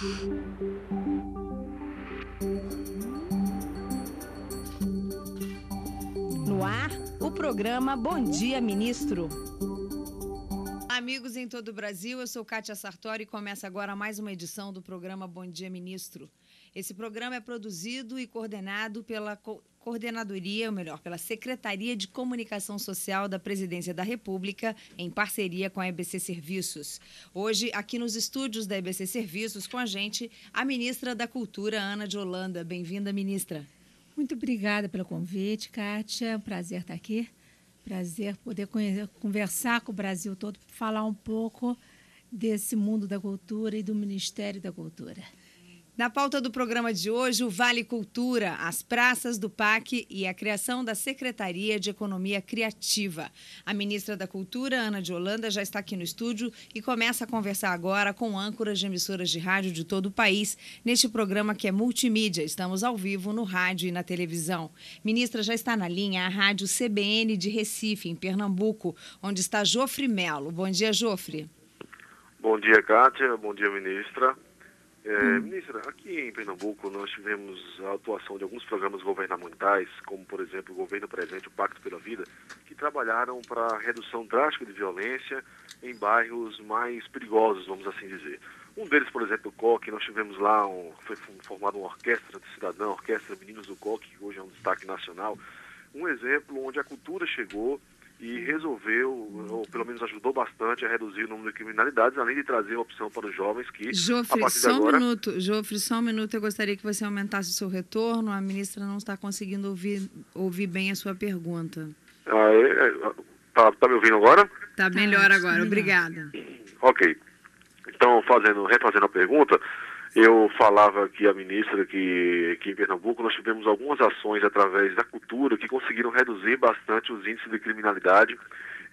No ar, o programa Bom Dia Ministro. Amigos em todo o Brasil, eu sou Kátia Sartori e começa agora mais uma edição do programa Bom Dia Ministro. Esse programa é produzido e coordenado pela co Coordenadoria, ou melhor, pela Secretaria de Comunicação Social da Presidência da República, em parceria com a EBC Serviços. Hoje, aqui nos estúdios da EBC Serviços, com a gente, a ministra da Cultura, Ana de Holanda. Bem-vinda, ministra. Muito obrigada pelo convite, Kátia. Prazer estar aqui. Prazer poder conversar com o Brasil todo, falar um pouco desse mundo da cultura e do Ministério da Cultura. Na pauta do programa de hoje, o Vale Cultura, as praças do PAC e a criação da Secretaria de Economia Criativa. A ministra da Cultura, Ana de Holanda, já está aqui no estúdio e começa a conversar agora com âncoras de emissoras de rádio de todo o país, neste programa que é multimídia. Estamos ao vivo no rádio e na televisão. Ministra, já está na linha a Rádio CBN de Recife, em Pernambuco, onde está Jofre Melo. Bom dia, Jofre. Bom dia, Kátia. Bom dia, ministra. É, hum. Ministra, aqui em Pernambuco nós tivemos a atuação de alguns programas governamentais, como por exemplo o Governo Presente, o Pacto pela Vida, que trabalharam para a redução drástica de violência em bairros mais perigosos, vamos assim dizer. Um deles, por exemplo, o COC, nós tivemos lá, um, foi formada uma orquestra de cidadão, orquestra Meninos do COC, que hoje é um destaque nacional. Um exemplo onde a cultura chegou e resolveu, ou pelo menos ajudou bastante a reduzir o número de criminalidades, além de trazer a opção para os jovens que, Jofre, a partir só agora... um minuto, Jofre, só um minuto, eu gostaria que você aumentasse o seu retorno, a ministra não está conseguindo ouvir, ouvir bem a sua pergunta. Ah, é, é, tá, tá me ouvindo agora? Tá melhor agora, obrigada. Ok. Então, fazendo, refazendo a pergunta, eu falava aqui a ministra que, que em Pernambuco nós tivemos algumas ações através da cultura que conseguiram reduzir bastante os índices de criminalidade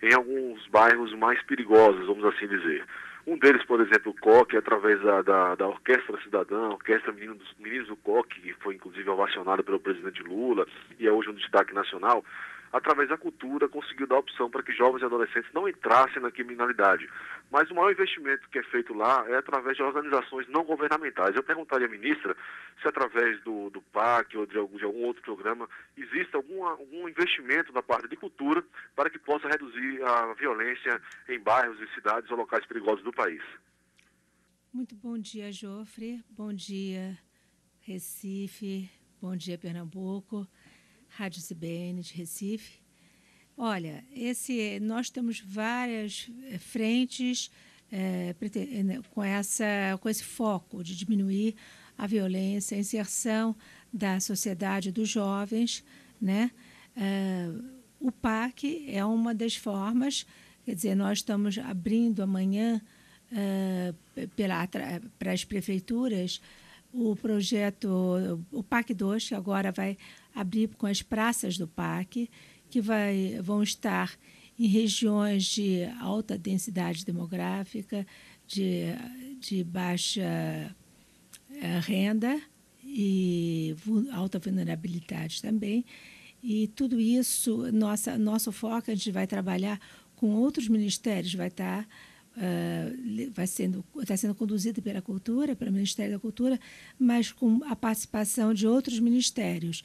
em alguns bairros mais perigosos, vamos assim dizer. Um deles, por exemplo, o COC, através da, da, da Orquestra Cidadã, Orquestra Meninos, Meninos do COC, que foi inclusive ovacionada pelo presidente Lula e é hoje um destaque nacional, através da cultura, conseguiu dar opção para que jovens e adolescentes não entrassem na criminalidade. Mas o maior investimento que é feito lá é através de organizações não governamentais. Eu perguntaria à ministra se através do, do PAC ou de algum, de algum outro programa existe algum, algum investimento da parte de cultura para que possa reduzir a violência em bairros e cidades ou locais perigosos do país. Muito bom dia, Jofre. Bom dia, Recife. Bom dia, Pernambuco. Rádio CBN de Recife. Olha, esse, nós temos várias eh, frentes é, com, essa, com esse foco de diminuir a violência, a inserção da sociedade dos jovens. Né? É, o PAC é uma das formas, quer dizer, nós estamos abrindo amanhã para as prefeituras o projeto, o PAC 2, que agora vai abrir com as praças do PAC, que vai, vão estar em regiões de alta densidade demográfica, de, de baixa eh, renda e alta vulnerabilidade também. E tudo isso, nossa, nosso foco, a gente vai trabalhar com outros ministérios, vai estar uh, vai sendo está sendo conduzido pela cultura, pelo Ministério da Cultura, mas com a participação de outros ministérios,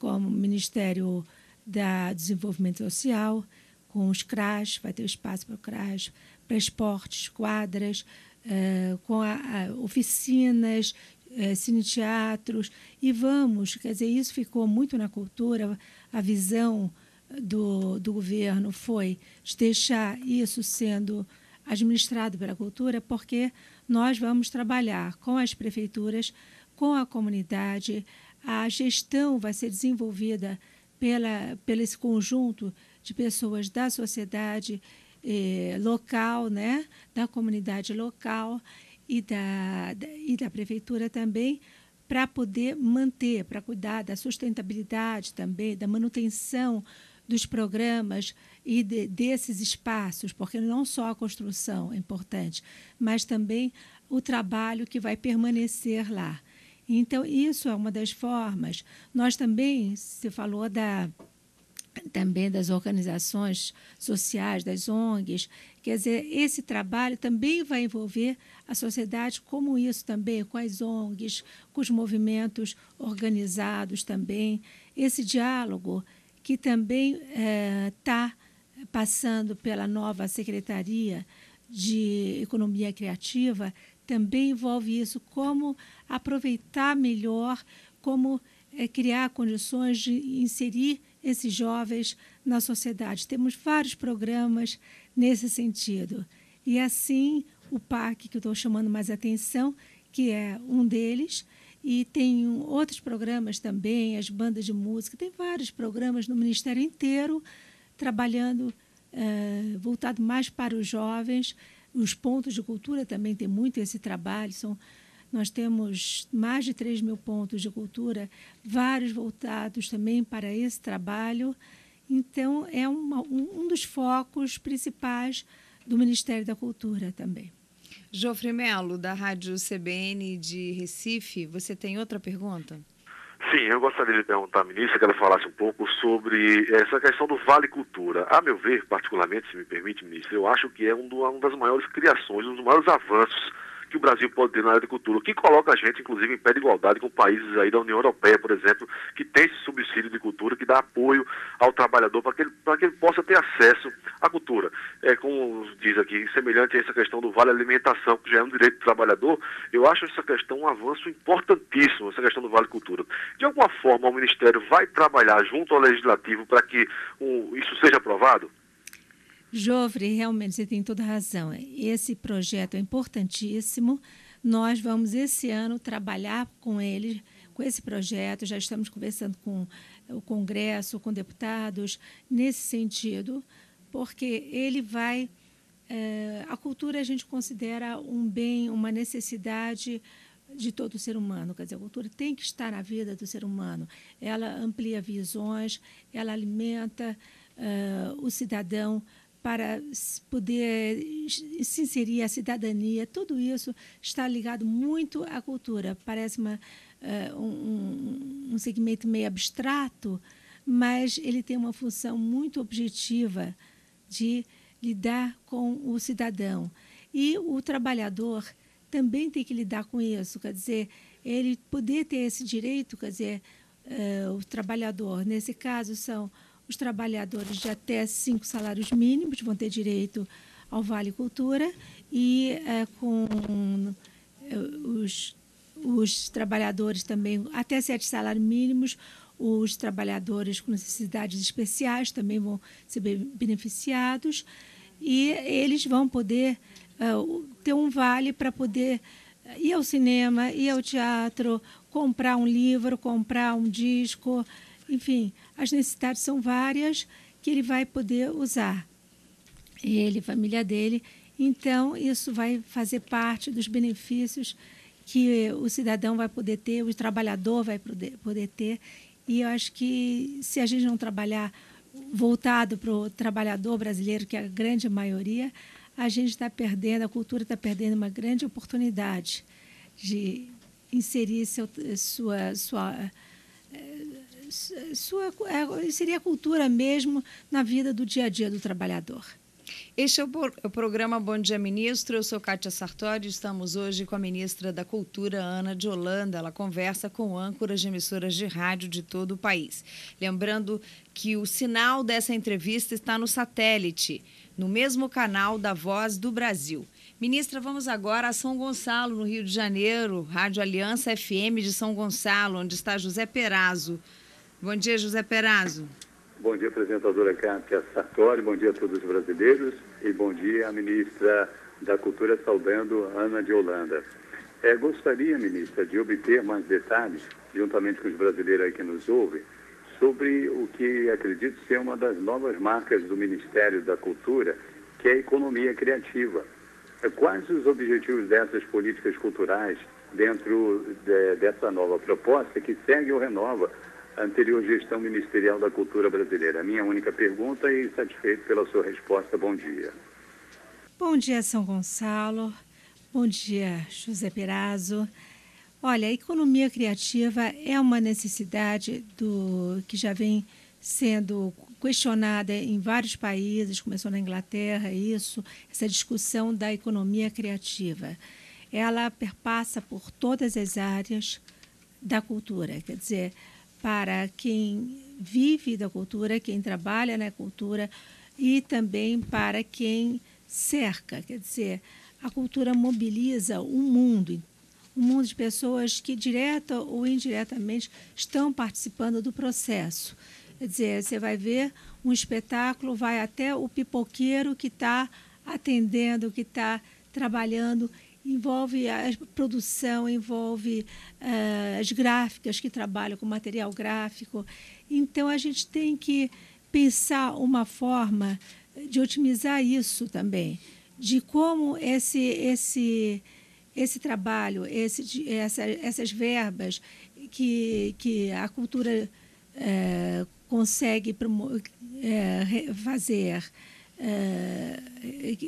como o Ministério da Desenvolvimento Social, com os CRAS, vai ter espaço para o CRAS, para esportes, quadras, uh, com a, a, oficinas, uh, cineteatros, e vamos, quer dizer, isso ficou muito na cultura, a visão do, do governo foi de deixar isso sendo administrado pela cultura, porque nós vamos trabalhar com as prefeituras, com a comunidade, a gestão vai ser desenvolvida pela, pelo esse conjunto de pessoas da sociedade eh, local, né, da comunidade local e da, da e da prefeitura também, para poder manter, para cuidar da sustentabilidade também, da manutenção dos programas e de, desses espaços, porque não só a construção é importante, mas também o trabalho que vai permanecer lá. Então, isso é uma das formas. Nós também, se falou da, também das organizações sociais, das ONGs. Quer dizer, esse trabalho também vai envolver a sociedade, como isso também, com as ONGs, com os movimentos organizados também. Esse diálogo que também está eh, passando pela nova Secretaria de Economia Criativa, também envolve isso, como aproveitar melhor, como é, criar condições de inserir esses jovens na sociedade. Temos vários programas nesse sentido. E assim, o PAC, que eu estou chamando mais atenção, que é um deles, e tem outros programas também, as bandas de música, tem vários programas no Ministério inteiro trabalhando uh, voltado mais para os jovens. Os pontos de cultura também tem muito esse trabalho, são nós temos mais de 3 mil pontos de cultura, vários voltados também para esse trabalho. Então, é uma, um, um dos focos principais do Ministério da Cultura também. Jofre Melo, da Rádio CBN de Recife, você tem outra pergunta? Sim, eu gostaria de perguntar à ministra que ela falasse um pouco sobre essa questão do Vale Cultura. A meu ver, particularmente, se me permite, ministra, eu acho que é um do, uma das maiores criações, um dos maiores avanços que o Brasil pode ter na área de cultura, o que coloca a gente, inclusive, em pé de igualdade com países aí da União Europeia, por exemplo, que tem esse subsídio de cultura, que dá apoio ao trabalhador para que, ele, que ele possa ter acesso à cultura. É, como diz aqui, semelhante a essa questão do vale alimentação, que já é um direito do trabalhador, eu acho essa questão um avanço importantíssimo, essa questão do vale cultura. De alguma forma, o Ministério vai trabalhar junto ao Legislativo para que um, isso seja aprovado? Jovre, realmente você tem toda razão. Esse projeto é importantíssimo. Nós vamos esse ano trabalhar com ele, com esse projeto. Já estamos conversando com o Congresso, com deputados nesse sentido, porque ele vai. É, a cultura a gente considera um bem, uma necessidade de todo ser humano. Quer dizer, a cultura tem que estar na vida do ser humano. Ela amplia visões, ela alimenta uh, o cidadão para poder se inserir a cidadania, tudo isso está ligado muito à cultura. Parece uma, uh, um, um segmento meio abstrato, mas ele tem uma função muito objetiva de lidar com o cidadão. E o trabalhador também tem que lidar com isso, quer dizer, ele poder ter esse direito, quer dizer, uh, o trabalhador, nesse caso, são os trabalhadores de até cinco salários mínimos vão ter direito ao Vale Cultura e é, com é, os, os trabalhadores também até sete salários mínimos, os trabalhadores com necessidades especiais também vão ser beneficiados e eles vão poder uh, ter um vale para poder ir ao cinema, ir ao teatro, comprar um livro, comprar um disco, enfim, as necessidades são várias que ele vai poder usar. Ele, família dele. Então, isso vai fazer parte dos benefícios que o cidadão vai poder ter, o trabalhador vai poder, ter. E eu acho que se a gente não trabalhar voltado para o trabalhador brasileiro, que é a grande maioria, a gente está perdendo, a cultura está perdendo uma grande oportunidade de inserir seu, sua, sua sua, é, seria a cultura mesmo na vida do dia a dia do trabalhador. Este é o, programa Bom Dia Ministro. Eu sou Kátia Sartori. Estamos hoje com a ministra da Cultura, Ana de Holanda. Ela conversa com âncoras de emissoras de rádio de todo o país. Lembrando que o sinal dessa entrevista está no satélite, no mesmo canal da Voz do Brasil. Ministra, vamos agora a São Gonçalo, no Rio de Janeiro, Rádio Aliança FM de São Gonçalo, onde está José Perazzo. Bom dia, José Perazzo. Bom dia, apresentadora Cátia Sartori, bom dia a todos os brasileiros e bom dia à ministra da Cultura, saudando Ana de Holanda. É, gostaria, ministra, de obter mais detalhes, juntamente com os brasileiros que nos ouvem, sobre o que acredito ser uma das novas marcas do Ministério da Cultura, que é a economia criativa. É, quais os objetivos dessas políticas culturais dentro de, dessa nova proposta que segue ou renova anterior gestão ministerial da cultura brasileira. Minha única pergunta e satisfeito pela sua resposta. Bom dia. Bom dia, São Gonçalo. Bom dia, José Perazzo. Olha, a economia criativa é uma necessidade do que já vem sendo questionada em vários países, começou na Inglaterra isso, essa discussão da economia criativa. Ela perpassa por todas as áreas da cultura, quer dizer, para quem vive da cultura, quem trabalha na cultura e também para quem cerca, quer dizer, a cultura mobiliza um mundo, um mundo de pessoas que direta ou indiretamente estão participando do processo. Quer dizer, você vai ver um espetáculo, vai até o pipoqueiro que está atendendo, que está trabalhando, envolve a produção, envolve uh, as gráficas que trabalham com material gráfico. Então, a gente tem que pensar uma forma de otimizar isso também, de como esse, esse, esse trabalho, esse, essa, essas verbas que, que a cultura é, consegue é, fazer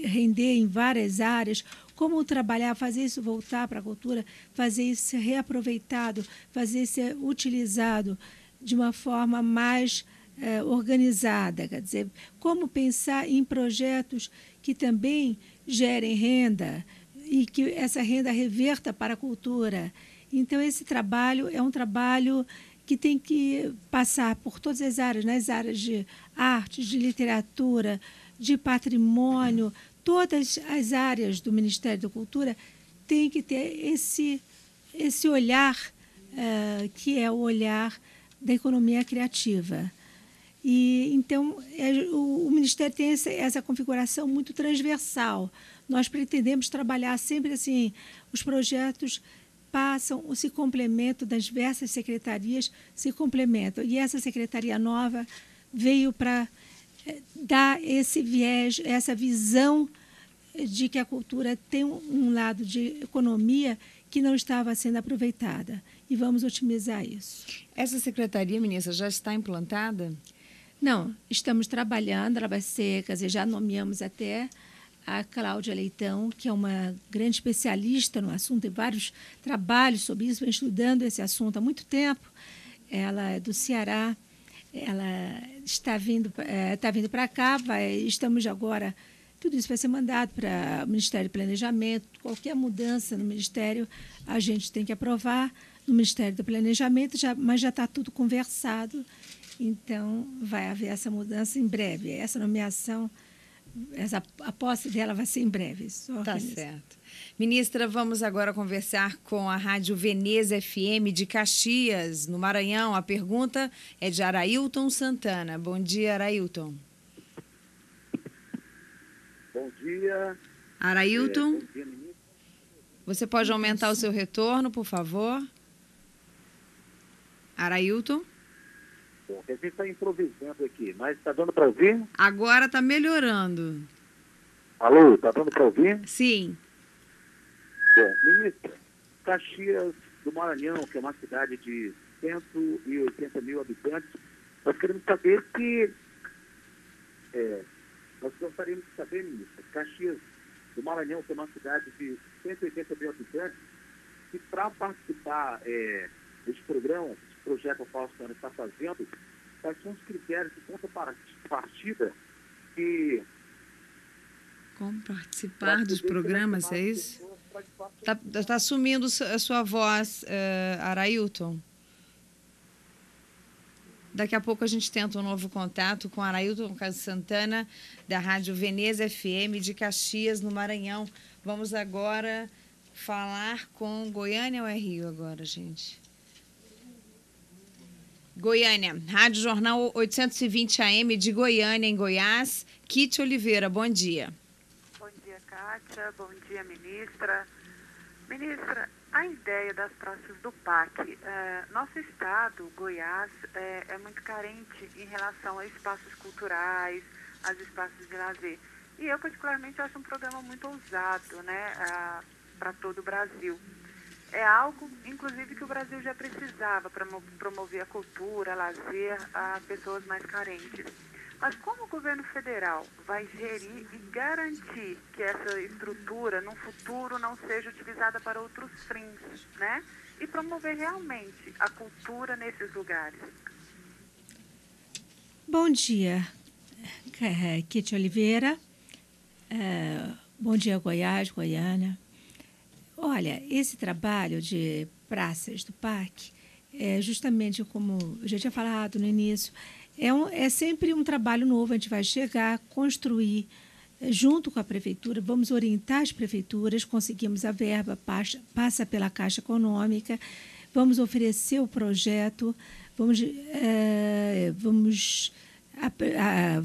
render em várias áreas, como trabalhar, fazer isso voltar para a cultura, fazer isso ser reaproveitado, fazer isso ser utilizado de uma forma mais é, organizada, quer dizer, como pensar em projetos que também gerem renda e que essa renda reverta para a cultura. Então, esse trabalho é um trabalho que tem que passar por todas as áreas, nas áreas de arte, de literatura, de patrimônio, todas as áreas do Ministério da Cultura têm que ter esse, esse olhar, uh, que é o olhar da economia criativa. E então é, o, o, Ministério tem essa, essa configuração muito transversal. Nós pretendemos trabalhar sempre assim, os projetos passam, se complementam das diversas secretarias, se complementam. E essa secretaria nova veio para dar esse viés, essa visão de que a cultura tem um lado de economia que não estava sendo aproveitada. E vamos otimizar isso. Essa secretaria, ministra, já está implantada? Não, estamos trabalhando, ela vai ser, quer dizer, já nomeamos até a Cláudia Leitão, que é uma grande especialista no assunto, tem vários trabalhos sobre isso, vem estudando esse assunto há muito tempo. Ela é do Ceará, ela está vindo, é, está vindo para cá, vai, estamos agora, tudo isso vai ser mandado para o Ministério do Planejamento, qualquer mudança no Ministério a gente tem que aprovar no Ministério do Planejamento, já, mas já está tudo conversado então, vai haver essa mudança em breve. Essa nomeação, essa, a posse dela vai ser em breve. Tá certo. Ministra, vamos agora conversar com a Rádio Veneza FM de Caxias, no Maranhão. A pergunta é de Arailton Santana. Bom dia, Arailton. Bom dia. Arailton, é, bom dia, você pode aumentar o seu retorno, por favor? Arailton? Bom. A gente está improvisando aqui, mas está dando para ouvir? Agora está melhorando. Alô, está dando para ouvir? Sim. Bom, ministra, Caxias do Maranhão, que é uma cidade de 180 mil habitantes, nós queremos saber se. É, nós gostaríamos de saber, ministra, Caxias do Maranhão, que é uma cidade de 180 mil habitantes, que para participar é, desse programa, projeto Faustano está fazendo, quais são os critérios de contrapartida que. Como participar dos programas, é isso? Está tá sumindo a sua voz, uh, Arailton. Daqui a pouco a gente tenta um novo contato com Arailton Caso Santana, da Rádio Veneza FM de Caxias, no Maranhão. Vamos agora falar com Goiânia ou é Rio agora, gente? Goiânia, Rádio Jornal 820 AM de Goiânia, em Goiás. Kite Oliveira, bom dia. Bom dia, Kátia. Bom dia, ministra. Ministra, a ideia das praças do PAC. É, nosso estado, Goiás, é, é, muito carente em relação a espaços culturais, a espaços de lazer. E eu, particularmente, acho um programa muito ousado né, para todo o Brasil é algo, inclusive, que o Brasil já precisava para promover a cultura, a lazer a pessoas mais carentes. Mas como o governo federal vai gerir e garantir que essa estrutura, no futuro, não seja utilizada para outros fins, né? E promover realmente a cultura nesses lugares? Bom dia, Kit Oliveira. Uh, bom dia, Goiás, Goiânia. Olha, esse trabalho de praças do parque, é justamente como eu já tinha falado no início, é, um, é sempre um trabalho novo. A gente vai chegar, construir eh, junto com a prefeitura, vamos orientar as prefeituras, conseguimos a verba, passa, passa pela Caixa Econômica, vamos oferecer o projeto, vamos, é, vamos a, a,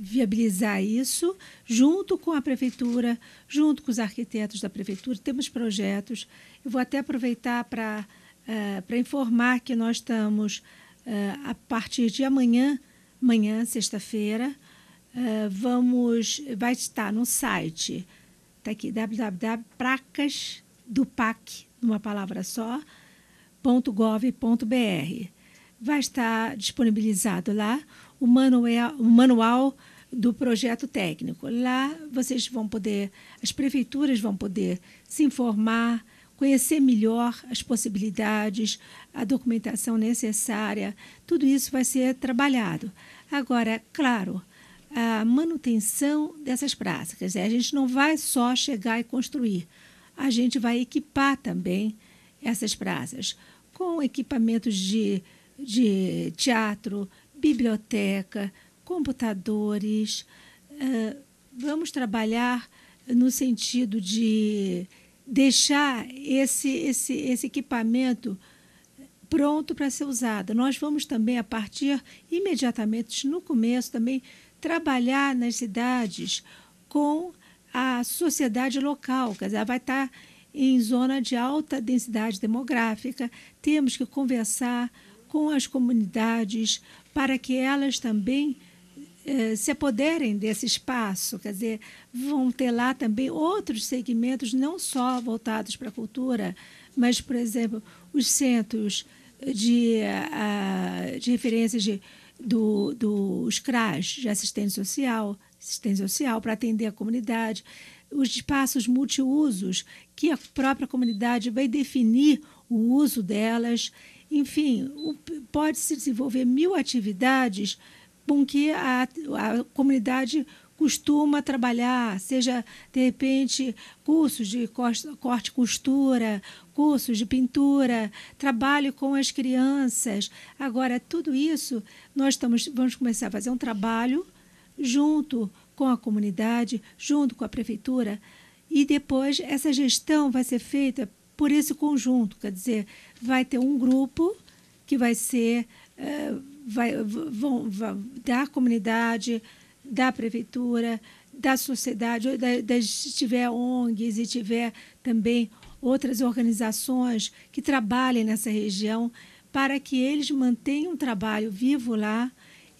viabilizar isso junto com a prefeitura, junto com os arquitetos da prefeitura. Temos projetos. Eu vou até aproveitar para uh, para informar que nós estamos uh, a partir de amanhã, amanhã, sexta-feira, uh, vamos vai estar no site está aqui www.pracasdopac, numa palavra só, .gov.br. Vai estar disponibilizado lá o manual, o manual do projeto técnico. Lá vocês vão poder, as prefeituras vão poder se informar, conhecer melhor as possibilidades, a documentação necessária, tudo isso vai ser trabalhado. Agora, claro, a manutenção dessas quer dizer, a gente não vai só chegar e construir, a gente vai equipar também essas praças com equipamentos de, de teatro, biblioteca, computadores. Uh, vamos trabalhar no sentido de deixar esse, esse, esse equipamento pronto para ser usado. Nós vamos também, a partir imediatamente, no começo, também trabalhar nas cidades com a sociedade local, quer dizer, vai estar em zona de alta densidade demográfica, temos que conversar com as comunidades para que elas também eh, se apoderem desse espaço, quer dizer, vão ter lá também outros segmentos, não só voltados para a cultura, mas, por exemplo, os centros de, de referência de, do, dos CRAS, de assistência social, assistência social para atender a comunidade, os espaços multiusos, que a própria comunidade vai definir o uso delas. Enfim, pode se desenvolver mil atividades com que a, a comunidade costuma trabalhar, seja de repente cursos de corte e costura, cursos de pintura, trabalho com as crianças. Agora, tudo isso nós estamos, vamos começar a fazer um trabalho junto com a comunidade, junto com a prefeitura, e depois essa gestão vai ser feita por esse conjunto, quer dizer, vai ter um grupo que vai ser uh, vai, vão, vão, da comunidade, da prefeitura, da sociedade, da, da, se tiver ONGs e tiver também outras organizações que trabalhem nessa região, para que eles mantenham o trabalho vivo lá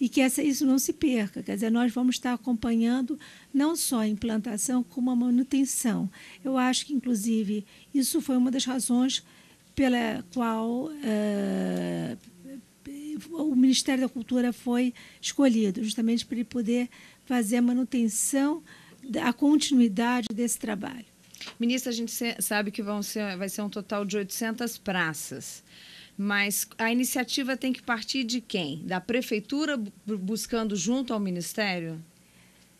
e que essa, isso não se perca. Quer dizer, nós vamos estar acompanhando não só a implantação, como a manutenção. Eu acho que, inclusive, isso foi uma das razões pela qual uh, o Ministério da Cultura foi escolhido, justamente para ele poder fazer a manutenção, a continuidade desse trabalho. Ministra, a gente sabe que vão ser, vai ser um total de 800 praças. Mas a iniciativa tem que partir de quem? Da prefeitura buscando junto ao Ministério?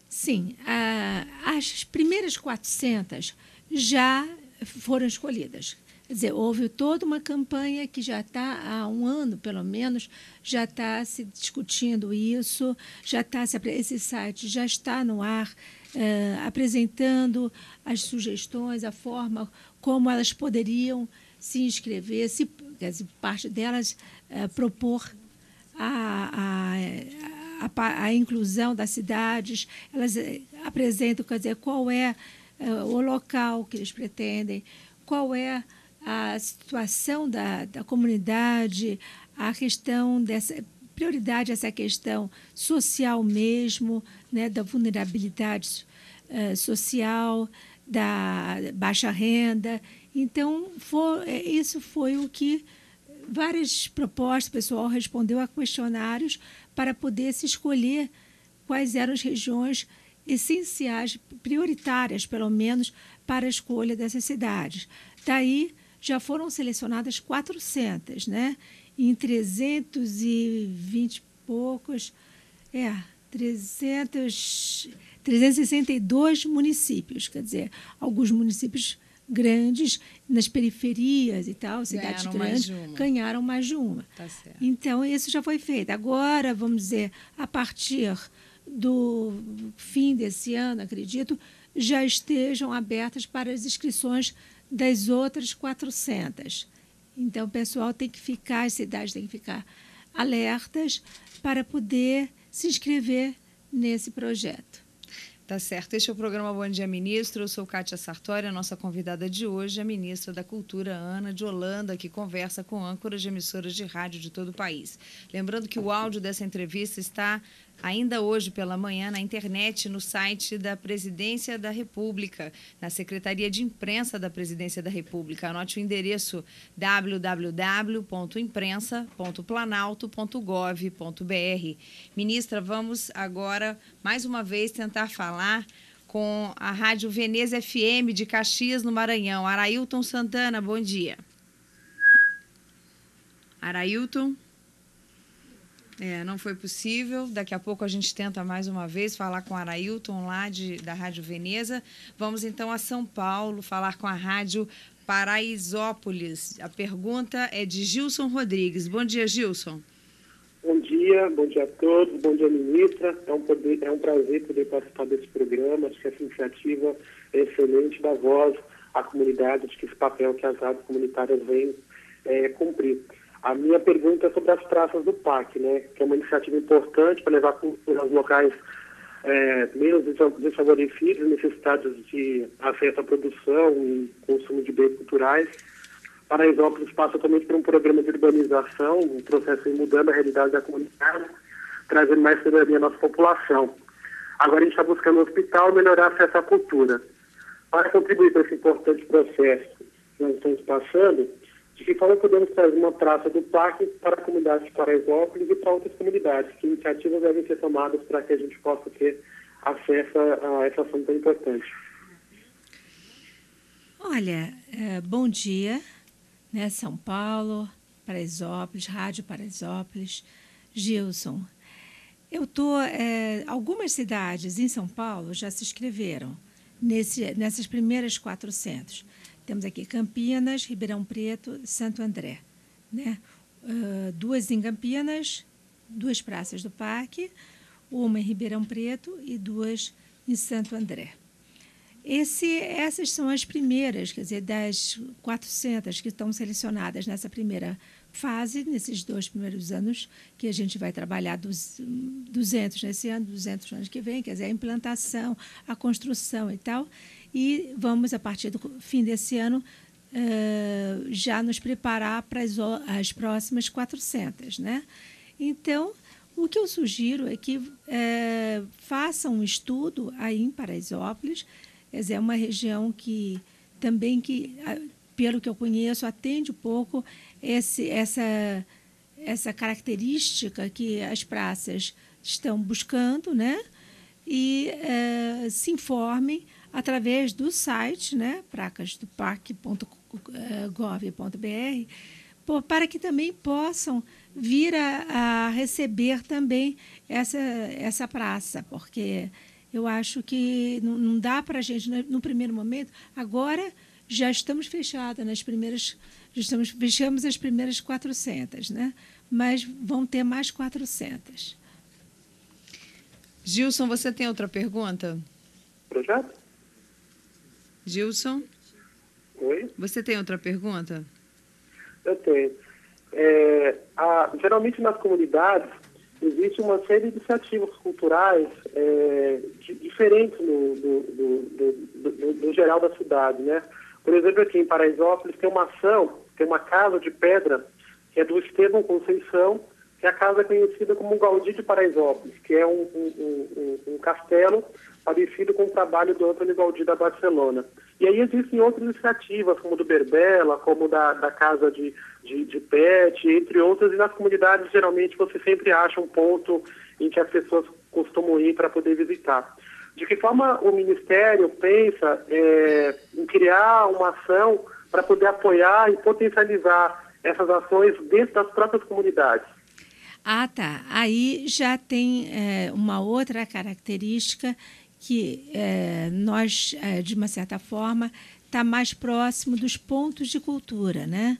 Sim. as primeiras 400 já foram escolhidas. Quer dizer, houve toda uma campanha que já está há um ano, pelo menos, já está se discutindo isso, já está esse site já está no ar, eh, apresentando as sugestões, a forma como elas poderiam se inscrever, se, dizer, parte delas eh, propor a, a, a, a, inclusão das cidades, elas eh, apresentam, quer dizer, qual é o local que eles pretendem, qual é a situação da, da comunidade, a questão dessa prioridade essa questão social mesmo, né, da vulnerabilidade social, da baixa renda. Então, é, isso foi o que várias propostas, o pessoal respondeu a questionários para poder se escolher quais eram as regiões essenciais, prioritárias, pelo menos, para a escolha dessas cidades. Daí já foram selecionadas 400, né? Em 320 e poucos É, 300, 362 municípios, quer dizer, alguns municípios grandes nas periferias e tal, cidades Ganharam grandes, mais ganharam mais de uma. Tá certo. Então, isso já foi feito. Agora, vamos dizer, a partir do fim desse ano, acredito, já estejam abertas para as inscrições das outras 400. Então, o pessoal tem que ficar, as cidades têm que ficar alertas para poder se inscrever nesse projeto. Tá certo. Este é o programa Bom Dia Ministro. Eu sou Kátia Sartori, a nossa convidada de hoje, a ministra da Cultura, Ana de Holanda, que conversa com âncoras de emissoras de rádio de todo o país. Lembrando que o áudio dessa entrevista está ainda hoje pela manhã na internet, no site da Presidência da República, na Secretaria de Imprensa da Presidência da República. Anote o endereço www.imprensa.planalto.gov.br. Ministra, vamos agora mais uma vez tentar falar com a Rádio Veneza FM de Caxias, no Maranhão. Arailton Santana, bom dia. Arailton? É, não foi possível. Daqui a pouco a gente tenta mais uma vez falar com a Arailton lá de, da Rádio Veneza. Vamos então a São Paulo falar com a Rádio Paraisópolis. A pergunta é de Gilson Rodrigues. Bom dia, Gilson. Bom dia, bom dia a todos, bom dia, ministra. É um, poder, é um prazer poder participar desse programa. Acho que essa iniciativa é excelente, dá voz à comunidade, acho que esse papel que as rádios comunitárias vêm é, cumprir. A minha pergunta é sobre as praças do parque, né? Que é uma iniciativa importante para levar cultura aos locais é, menos desfavorecidos, necessitados de acesso à produção e consumo de bens culturais. Paraisópolis passa também por um programa de urbanização, um processo mudando a realidade da comunidade, trazendo mais cidadania à nossa população. Agora a gente está buscando um hospital melhorar acesso à cultura. Para contribuir para esse importante processo que nós estamos passando, de que podemos trazer uma praça do parque para a comunidade de Paraisópolis e para outras comunidades? Que iniciativas devem ser tomadas para que a gente possa ter acesso a essa ação tão importante? Olha, é, bom dia, né? São Paulo, Paraisópolis, Rádio Paraisópolis, Gilson. Eu tô, é, algumas cidades em São Paulo já se inscreveram nesse, nessas primeiras 400. Temos aqui Campinas, Ribeirão Preto, Santo André. Né? Uh, duas em Campinas, duas praças do parque, uma em Ribeirão Preto e duas em Santo André. Esse, essas são as primeiras, quer dizer, das 400 que estão selecionadas nessa primeira fase, nesses dois primeiros anos, que a gente vai trabalhar dos 200 nesse ano, 200 no ano que vem, quer dizer, a implantação, a construção e tal. E vamos, a partir do fim desse ano, uh, já nos preparar para as, as próximas 400. Né? Então, o que eu sugiro é que uh, façam um estudo aí em Paraisópolis, é uma região que também que pelo que eu conheço atende um pouco esse, essa essa característica que as praças estão buscando, né? E uh, se informem através do site, né? pracasdoparque.gov.br, para que também possam vir a, a receber também essa, essa praça, porque eu acho que não, não dá para a gente, no, no primeiro momento, agora já estamos fechadas nas primeiras, já estamos, fechamos as primeiras 400, né? mas vão ter mais 400. Gilson, você tem outra pergunta? Projeto? Gilson? Oi? Você tem outra pergunta? Eu tenho. É, a, geralmente nas comunidades existe uma série de iniciativas culturais é, de, diferentes no, no, no, no, geral da cidade, né? Por exemplo, aqui em Paraisópolis tem uma ação, tem uma casa de pedra, que é do Estevão Conceição, que é a casa conhecida como Gaudí de Paraisópolis, que é um, um, um, um castelo parecido com o trabalho do Antônio Gaudí da Barcelona. E aí existem outras iniciativas, como do Berbela, como da, da Casa de, de, de Pet, entre outras, e nas comunidades geralmente você sempre acha um ponto em que as pessoas costumam ir para poder visitar. De que forma o Ministério pensa é, em criar uma ação para poder apoiar e potencializar essas ações dentro das próprias comunidades? Ah, tá. Aí já tem é, uma outra característica que é, nós, é, de uma certa forma, está mais próximo dos pontos de cultura, né?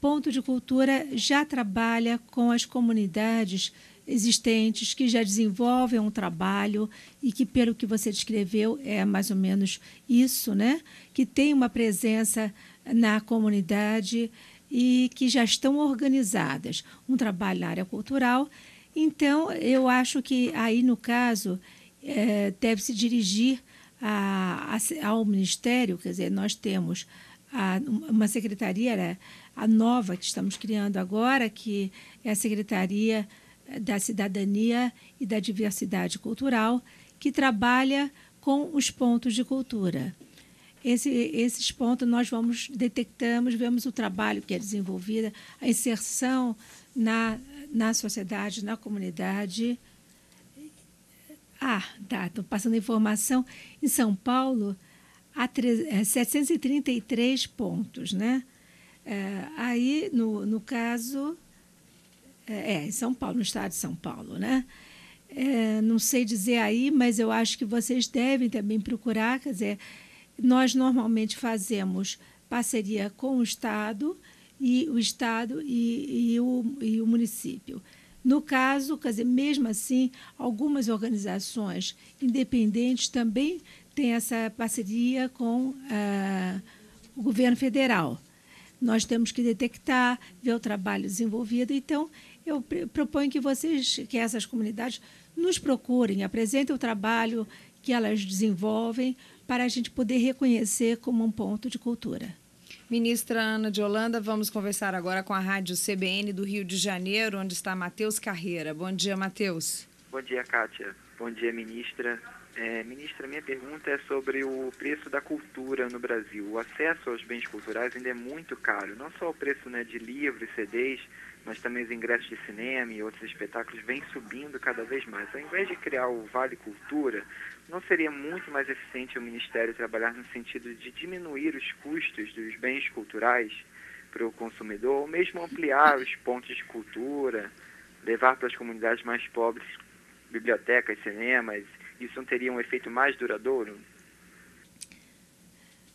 Ponto de cultura já trabalha com as comunidades existentes que já desenvolvem um trabalho e que, pelo que você descreveu, é mais ou menos isso, né? Que tem uma presença na comunidade e que já estão organizadas. Um trabalho na área cultural. Então, eu acho que aí, no caso, é, deve se dirigir a, a, ao Ministério, quer dizer, nós temos a, uma secretaria, né, a nova que estamos criando agora, que é a Secretaria da Cidadania e da Diversidade Cultural, que trabalha com os pontos de cultura. Esse, esses pontos nós vamos detectamos, vemos o trabalho que é desenvolvido, a inserção na, na sociedade, na comunidade. Ah, tá, estou passando informação. Em São Paulo, há 733 é, pontos, né? É, aí, no, no caso, é, é, em São Paulo, no estado de São Paulo, né? É, não sei dizer aí, mas eu acho que vocês devem também procurar, quer dizer, nós normalmente fazemos parceria com o Estado e o Estado e, e, o, e o município. No caso, quer dizer, mesmo assim, algumas organizações independentes também têm essa parceria com ah, o governo federal. Nós temos que detectar, ver o trabalho desenvolvido. Então, eu proponho que vocês, que essas comunidades, nos procurem, apresentem o trabalho que elas desenvolvem para a gente poder reconhecer como um ponto de cultura. Ministra Ana de Holanda, vamos conversar agora com a Rádio CBN do Rio de Janeiro, onde está Matheus Carreira. Bom dia, Matheus. Bom dia, Kátia. Bom dia, ministra. É, ministra, minha pergunta é sobre o preço da cultura no Brasil. O acesso aos bens culturais ainda é muito caro. Não só o preço né, de livros, CDs, mas também os ingressos de cinema e outros espetáculos vêm subindo cada vez mais. Ao invés de criar o Vale Cultura, não seria muito mais eficiente o Ministério trabalhar no sentido de diminuir os custos dos bens culturais para o consumidor, ou mesmo ampliar os pontos de cultura, levar para as comunidades mais pobres bibliotecas, cinemas isso não teria um efeito mais duradouro?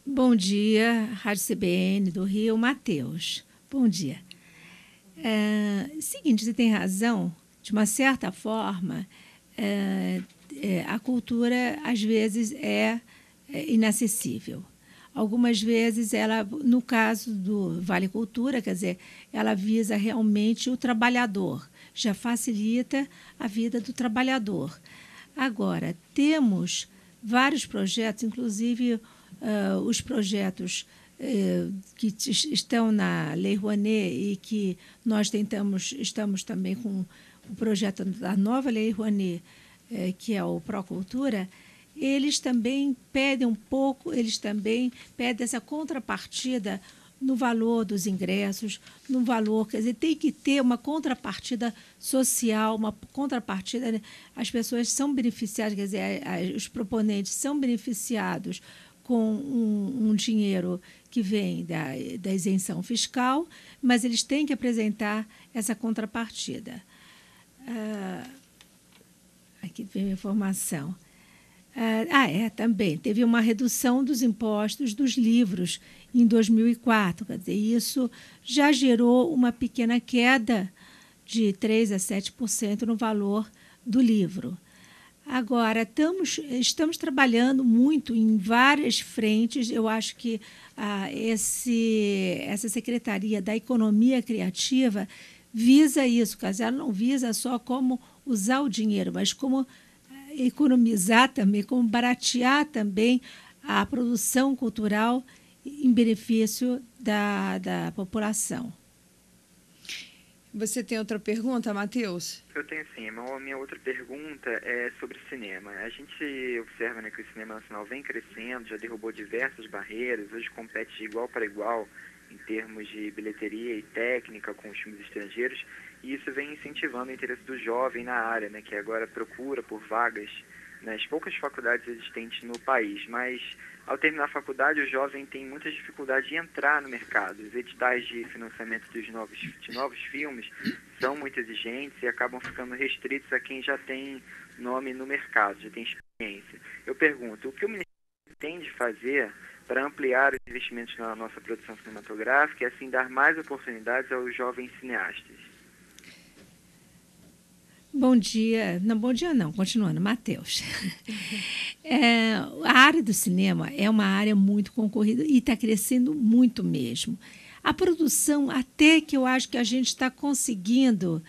Bom dia, Rádio CBN do Rio, Matheus. Bom dia. É, seguinte, você tem razão, de uma certa forma, é, é, a cultura às vezes é, é inacessível. Algumas vezes ela, no caso do Vale Cultura, quer dizer, ela visa realmente o trabalhador, já facilita a vida do trabalhador. Agora, temos vários projetos, inclusive uh, os projetos uh, que estão na Lei Rouanet e que nós tentamos, estamos também com o projeto da nova Lei Rouanet, uh, que é o Procultura, eles também pedem um pouco, eles também pedem essa contrapartida no valor dos ingressos, no valor, quer dizer, tem que ter uma contrapartida social, uma contrapartida. Né? As pessoas são beneficiadas, quer dizer, os proponentes são beneficiados com um, um dinheiro que vem da, da isenção fiscal, mas eles têm que apresentar essa contrapartida. Ah, aqui vem a informação. Ah, ah, é, também. Teve uma redução dos impostos dos livros em 2004. Quer dizer, isso já gerou uma pequena queda de 3 a 7% no valor do livro. Agora, estamos, estamos trabalhando muito em várias frentes. Eu acho que ah, esse, essa Secretaria da Economia Criativa visa isso, caso ela não visa só como usar o dinheiro, mas como ah, economizar também, como baratear também a produção cultural em benefício da, da população. Você tem outra pergunta, Matheus? Eu tenho sim. A minha outra pergunta é sobre cinema. A gente observa né, que o cinema nacional vem crescendo, já derrubou diversas barreiras, hoje compete de igual para igual em termos de bilheteria e técnica com os filmes estrangeiros, e isso vem incentivando o interesse do jovem na área, né, que agora procura por vagas nas poucas faculdades existentes no país, mas ao terminar a faculdade, o jovem tem muita dificuldade de entrar no mercado. Os editais de financiamento dos novos, de novos filmes são muito exigentes e acabam ficando restritos a quem já tem nome no mercado, já tem experiência. Eu pergunto, o que o Ministério pretende fazer para ampliar os investimentos na nossa produção cinematográfica e assim dar mais oportunidades aos jovens cineastas? Bom dia. Não, bom dia não, continuando, Matheus. É, a área do cinema é uma área muito concorrida e está crescendo muito mesmo. A produção, até que eu acho que a gente está conseguindo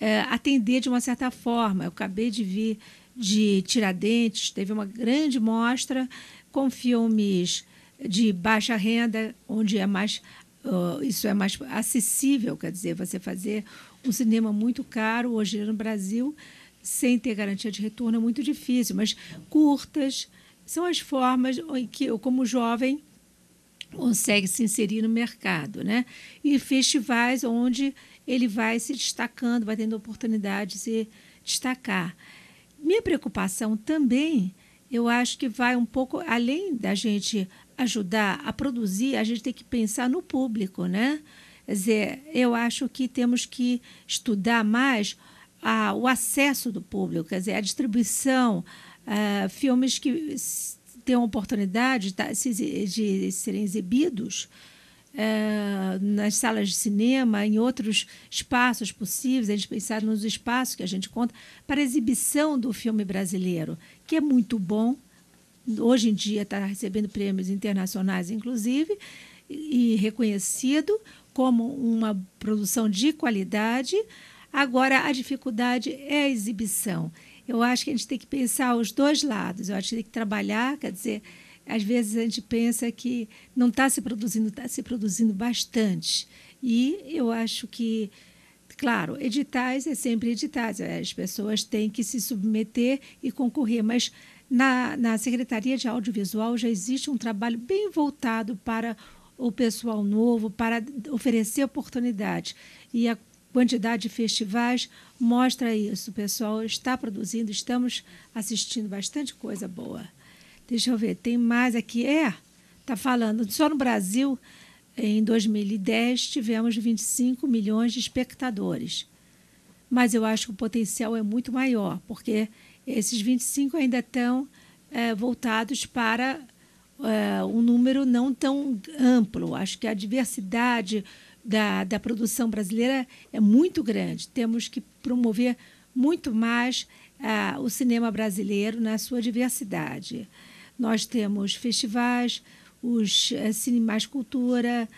é, atender de uma certa forma. Eu acabei de vir de Tiradentes, teve uma grande mostra com filmes de baixa renda, onde é mais uh, isso é mais acessível, quer dizer, você fazer um cinema muito caro hoje no Brasil, sem ter garantia de retorno, é muito difícil, mas curtas são as formas em que eu, como jovem, consegue se inserir no mercado, né? E festivais onde ele vai se destacando, vai tendo oportunidade de se destacar. Minha preocupação também, eu acho que vai um pouco além da gente ajudar a produzir, a gente tem que pensar no público, né? Quer dizer, eu acho que temos que estudar mais a, o acesso do público, quer dizer, a distribuição, uh, filmes que tenham oportunidade de, de serem exibidos uh, nas salas de cinema, em outros espaços possíveis, a gente pensar nos espaços que a gente conta, para exibição do filme brasileiro, que é muito bom. Hoje em dia está recebendo prêmios internacionais, inclusive, e reconhecido como uma produção de qualidade. Agora, a dificuldade é a exibição. Eu acho que a gente tem que pensar os dois lados. Eu acho que tem que trabalhar, quer dizer, às vezes a gente pensa que não está se produzindo, está se produzindo bastante. E eu acho que, claro, editais é sempre editais, as pessoas têm que se submeter e concorrer, mas na, na Secretaria de Audiovisual já existe um trabalho bem voltado para o pessoal novo para oferecer oportunidades. E a quantidade de festivais mostra isso. O pessoal está produzindo, estamos assistindo bastante coisa boa. Deixa eu ver, tem mais aqui. É, está falando, só no Brasil, em 2010, tivemos 25 milhões de espectadores. Mas eu acho que o potencial é muito maior, porque esses 25 ainda estão é, voltados para uh, um número não tão amplo. Acho que a diversidade da, da produção brasileira é muito grande. Temos que promover muito mais uh, o cinema brasileiro na sua diversidade. Nós temos festivais, os Mais Cultura,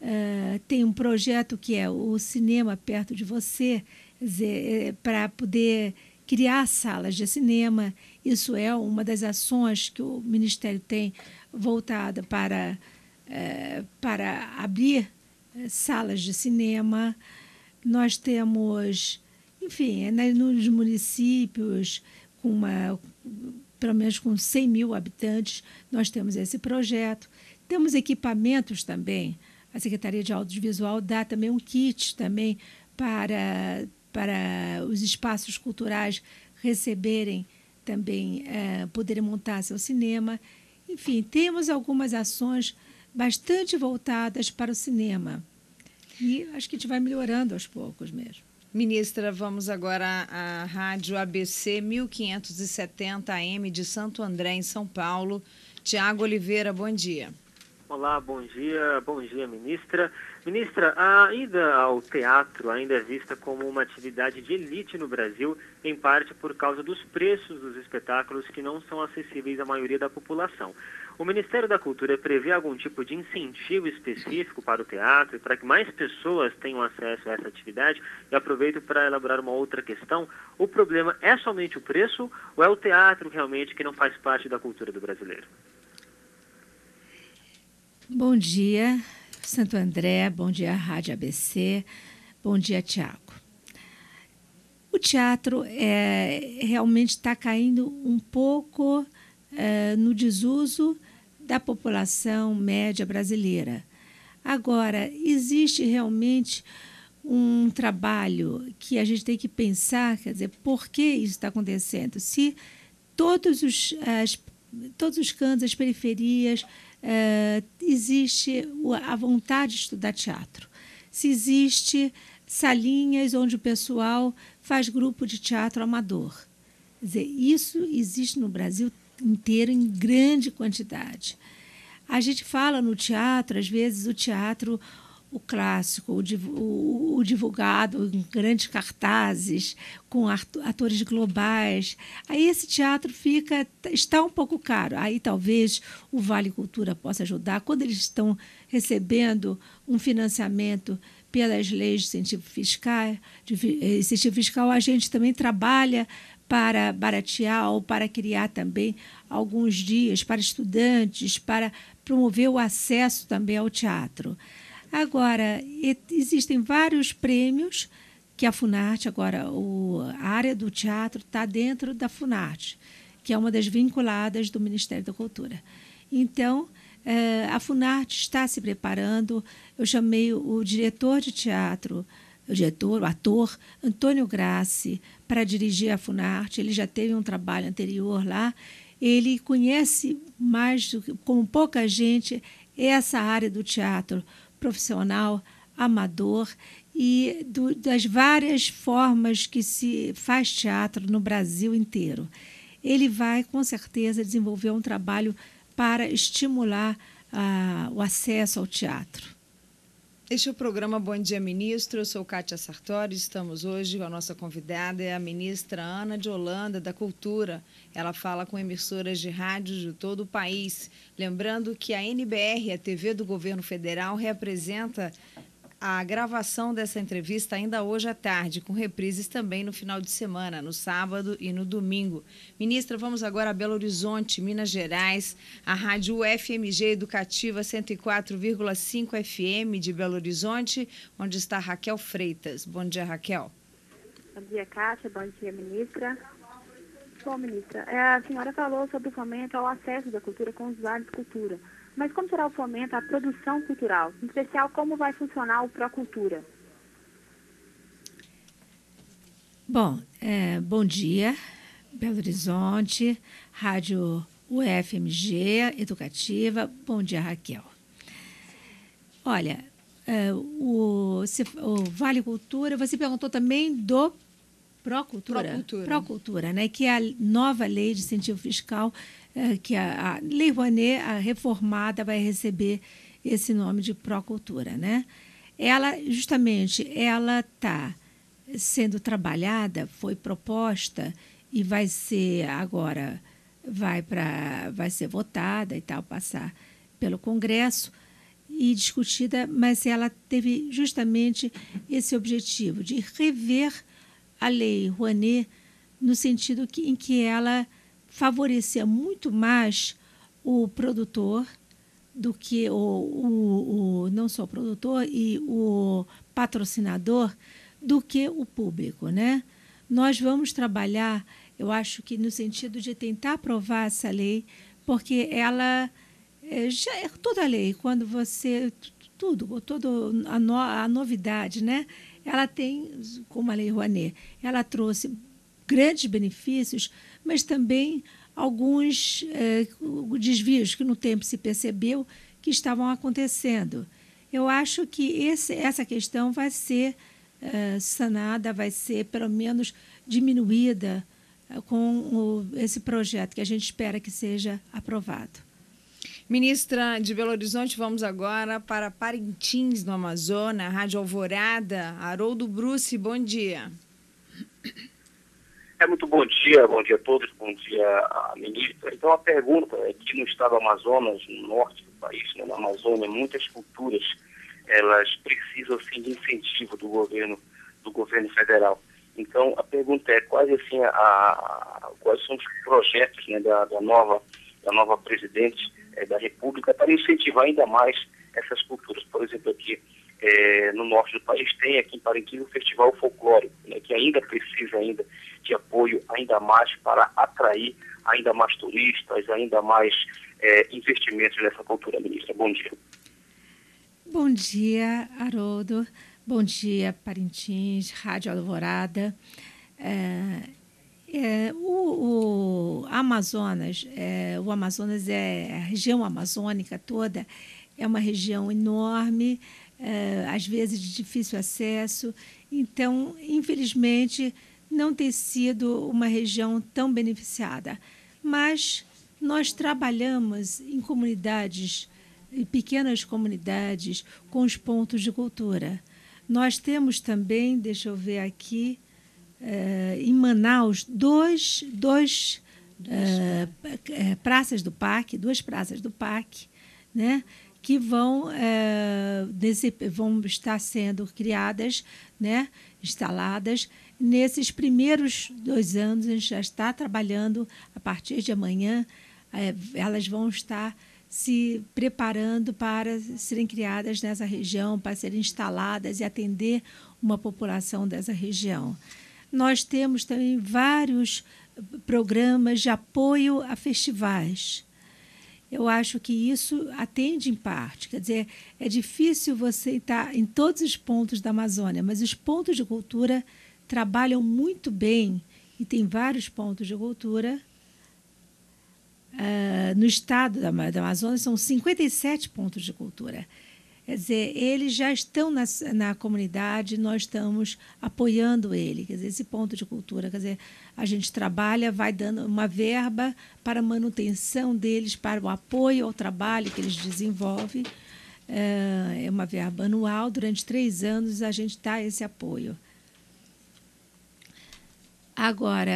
uh, tem um projeto que é o Cinema Perto de Você, é, para poder criar salas de cinema. Isso é uma das ações que o Ministério tem voltada para, é, para abrir é, salas de cinema. Nós temos, enfim, é, né, nos municípios, com uma, pelo menos com 100 mil habitantes, nós temos esse projeto. Temos equipamentos também. A Secretaria de Audiovisual dá também um kit também para, para os espaços culturais receberem também, poderem montar seu cinema. Enfim, temos algumas ações bastante voltadas para o cinema. E acho que a gente vai melhorando aos poucos mesmo. Ministra, vamos agora à Rádio ABC 1570 AM de Santo André, em São Paulo. Tiago Oliveira, bom dia. Olá, bom dia. Bom dia, ministra. Ministra, a ida ao teatro ainda é vista como uma atividade de elite no Brasil, em parte por causa dos preços dos espetáculos que não são acessíveis à maioria da população. O Ministério da Cultura prevê algum tipo de incentivo específico para o teatro e para que mais pessoas tenham acesso a essa atividade? E aproveito para elaborar uma outra questão. O problema é somente o preço ou é o teatro realmente que não faz parte da cultura do brasileiro? Bom dia. Santo André, bom dia, Rádio ABC, bom dia, Tiago. O teatro é, realmente está caindo um pouco é, no desuso da população média brasileira. Agora, existe realmente um trabalho que a gente tem que pensar, quer dizer, por que isso está acontecendo? Se todos os, as, todos os cantos, as periferias, uh, existe a vontade de estudar teatro. Se existe salinhas onde o pessoal faz grupo de teatro amador. Quer dizer, isso existe no Brasil inteiro em grande quantidade. A gente fala no teatro, às vezes o teatro o clássico, o, divulgado em grandes cartazes, com atores globais. Aí esse teatro fica está um pouco caro. Aí talvez o Vale Cultura possa ajudar. Quando eles estão recebendo um financiamento pelas leis de incentivo fiscal, de eh, incentivo fiscal, a gente também trabalha para baratear ou para criar também alguns dias para estudantes, para promover o acesso também ao teatro. Agora, existem vários prêmios que a Funarte, agora o, a área do teatro está dentro da Funarte, que é uma das vinculadas do Ministério da Cultura. Então, eh, a Funarte está se preparando. Eu chamei o diretor de teatro, o diretor, o ator, Antônio Grassi, para dirigir a Funarte. Ele já teve um trabalho anterior lá. Ele conhece mais, como pouca gente, essa área do teatro profissional, amador e do, das várias formas que se faz teatro no Brasil inteiro. Ele vai, com certeza, desenvolver um trabalho para estimular ah, o acesso ao teatro. Este é o programa Bom Dia Ministro. Eu sou Kátia Sartori. Estamos hoje com a nossa convidada, é a ministra Ana de Holanda, da Cultura. Ela fala com emissoras de rádio de todo o país. Lembrando que a NBR, a TV do governo federal, representa a gravação dessa entrevista ainda hoje à tarde, com reprises também no final de semana, no sábado e no domingo. Ministra, vamos agora a Belo Horizonte, Minas Gerais, a rádio UFMG Educativa 104,5 FM de Belo Horizonte, onde está Raquel Freitas. Bom dia, Raquel. Bom dia, Kátia. Bom dia, ministra. Bom, ministra, é, a senhora falou sobre o fomento ao acesso da cultura com os usuários de cultura. Mas como será o fomento à produção cultural? Em especial, como vai funcionar o Procultura? Bom, é, bom dia, Belo Horizonte, Rádio UFMG Educativa. Bom dia, Raquel. Olha, é, o, o, Vale Cultura, você perguntou também do Procultura? Procultura. Procultura, né, que é a nova lei de incentivo fiscal que a, a Lei Rouanet, a reformada, vai receber esse nome de Procultura, né? Ela, justamente, ela está sendo trabalhada, foi proposta e vai ser agora vai para vai ser votada e tal, passar pelo Congresso e discutida, mas ela teve justamente esse objetivo de rever a lei Rouanet no sentido que, em que ela favorecia muito mais o produtor do que o, o, o, não só o produtor e o patrocinador do que o público, né? Nós vamos trabalhar, eu acho que no sentido de tentar aprovar essa lei, porque ela é, já é toda lei, quando você tudo, todo a, no, a novidade, né? Ela tem, como a lei Rouanet, ela trouxe grandes benefícios mas também alguns eh, desvios que no tempo se percebeu que estavam acontecendo. Eu acho que esse, essa questão vai ser eh, sanada, vai ser pelo menos diminuída eh, com o, esse projeto que a gente espera que seja aprovado. Ministra de Belo Horizonte, vamos agora para Parintins, no Amazonas, Rádio Alvorada. Haroldo Bruce, bom dia. É muito bom dia, bom dia a todos, bom dia a ministra. Então a pergunta é que no estado do Amazonas, no norte do país, né, na Amazônia, muitas culturas elas precisam assim, de incentivo do governo, do governo federal. Então a pergunta é quais assim a, a quais são os projetos né, da, da nova da nova presidente é, da República para incentivar ainda mais essas culturas. Por exemplo, aqui é, no norte do país tem aqui em Parintins o Festival Folclórico, né, que ainda precisa ainda de apoio ainda mais para atrair ainda mais turistas, ainda mais é, investimentos nessa cultura, ministra. Bom dia. Bom dia, Haroldo. Bom dia, Parintins, Rádio Alvorada. É, É, o, o, Amazonas, é, o Amazonas é a região amazônica toda, é uma região enorme, é, às vezes de difícil acesso. Então, infelizmente, não tem sido uma região tão beneficiada. Mas nós trabalhamos em comunidades, em pequenas comunidades, com os pontos de cultura. Nós temos também, deixa eu ver aqui, eh, em Manaus, dois, dois uh, praças do parque, duas praças do parque, né, que vão, desse, vão estar sendo criadas, né, instaladas. Nesses primeiros dois anos, a gente já está trabalhando, a partir de amanhã, elas vão estar se preparando para serem criadas nessa região, para serem instaladas e atender uma população dessa região. Nós temos também vários programas de apoio a festivais. Eu acho que isso atende em parte. Quer dizer, é difícil você estar em todos os pontos da Amazônia, mas os pontos de cultura trabalham muito bem e tem vários pontos de cultura. Uh, no estado da, da Amazônia, são 57 pontos de cultura. Quer dizer, eles já estão na, na comunidade, nós estamos apoiando ele. Quer dizer, esse ponto de cultura, quer dizer, a gente trabalha, vai dando uma verba para manutenção deles, para o apoio ao trabalho que eles desenvolvem. É, é uma verba anual, durante três anos a gente dá esse apoio. Agora,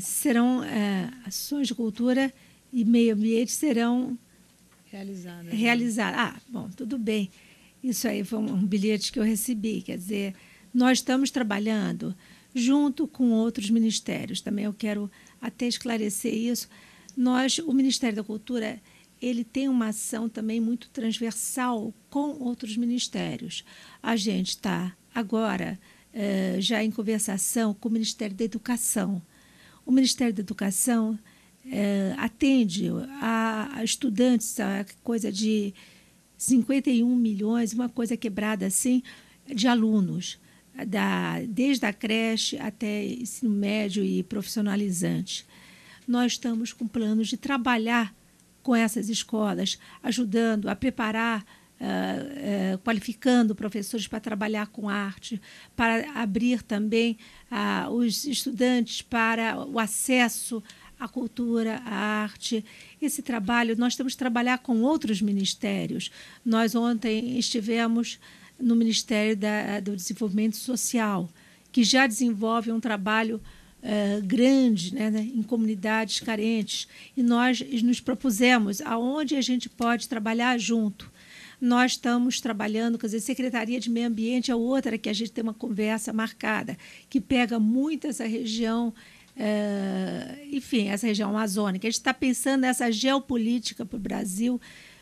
serão é, ações de cultura e meio ambiente serão Realizada. Né? Realizada. Ah, bom, tudo bem. Isso aí foi um bilhete que eu recebi. Quer dizer, nós estamos trabalhando junto com outros ministérios. Também eu quero até esclarecer isso. Nós, o Ministério da Cultura, ele tem uma ação também muito transversal com outros ministérios. A gente está agora eh, já em conversação com o Ministério da Educação. O Ministério da Educação é, atende a, a, estudantes, a coisa de 51 milhões, uma coisa quebrada assim, de alunos, da, desde a creche até ensino médio e profissionalizante. Nós estamos com planos de trabalhar com essas escolas, ajudando a preparar Uh, uh, qualificando professores para trabalhar com arte, para abrir também uh, os estudantes para o acesso a cultura, a arte. Esse trabalho, nós temos que trabalhar com outros ministérios. Nós ontem estivemos no Ministério da, do Desenvolvimento Social, que já desenvolve um trabalho uh, grande né, né, em comunidades carentes. E nós nos propusemos aonde a gente pode trabalhar junto. Nós estamos trabalhando, quer dizer, Secretaria de Meio Ambiente é outra que a gente tem uma conversa marcada, que pega muito essa região é, enfim, essa região amazônica. A gente está pensando nessa geopolítica para o Brasil,